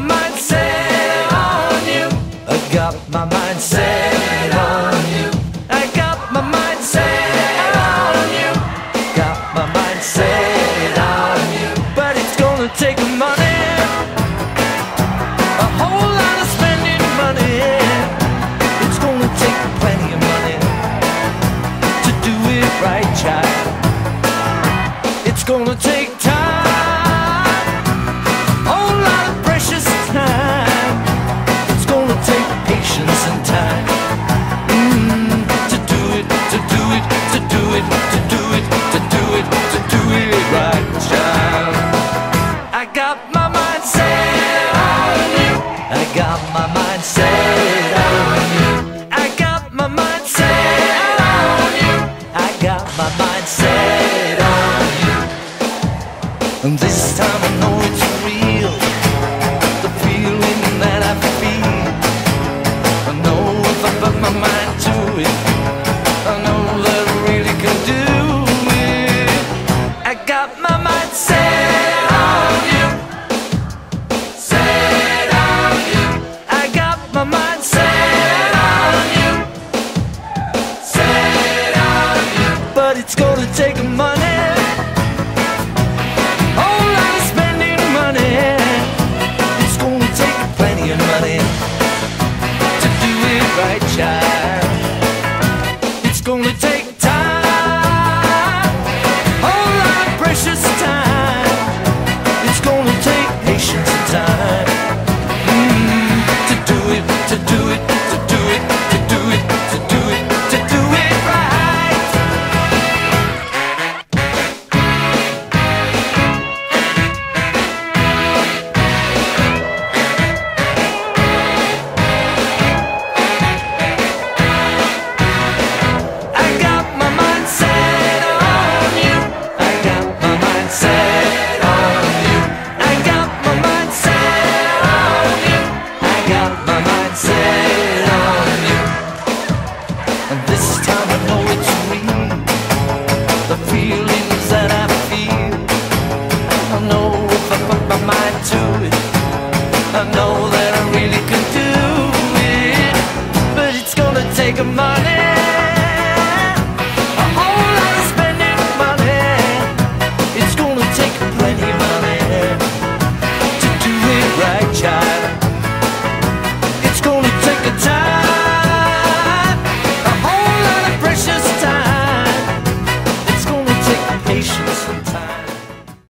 my mind set on you. I got my mind set on you. I got my mind set on you. Got my mind set on you. But it's gonna take money. A whole lot of spending money. It's gonna take plenty of money to do it right, child. It's gonna take set on you. I got my mind set on you. I got my mind set on you. And this time I know it's real. what it's gonna take money. Whole lot of spending money. It's gonna take plenty of money to do it right, child. It's gonna take. my mind set on you. And this time I know it's real. The feelings that I feel. I know if I put my mind to it. I know that I really can do it. But it's gonna take a minute